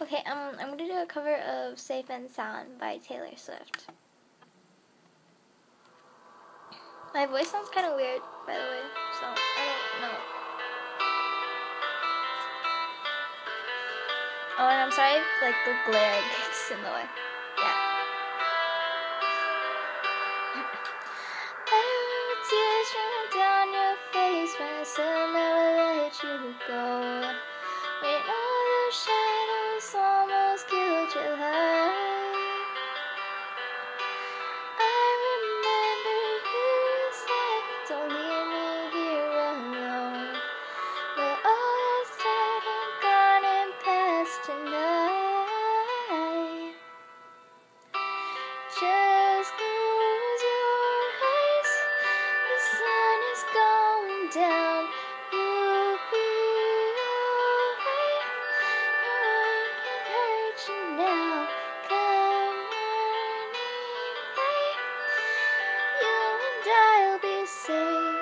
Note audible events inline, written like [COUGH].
Okay, um, I'm gonna do a cover of Safe and Sound by Taylor Swift. My voice sounds kind of weird, by the way, so I don't know. Oh, and I'm sorry if, like, the glare [LAUGHS] gets in the way. Yeah. [LAUGHS] I remember tears running down your face when I said I never let you go. Don't morning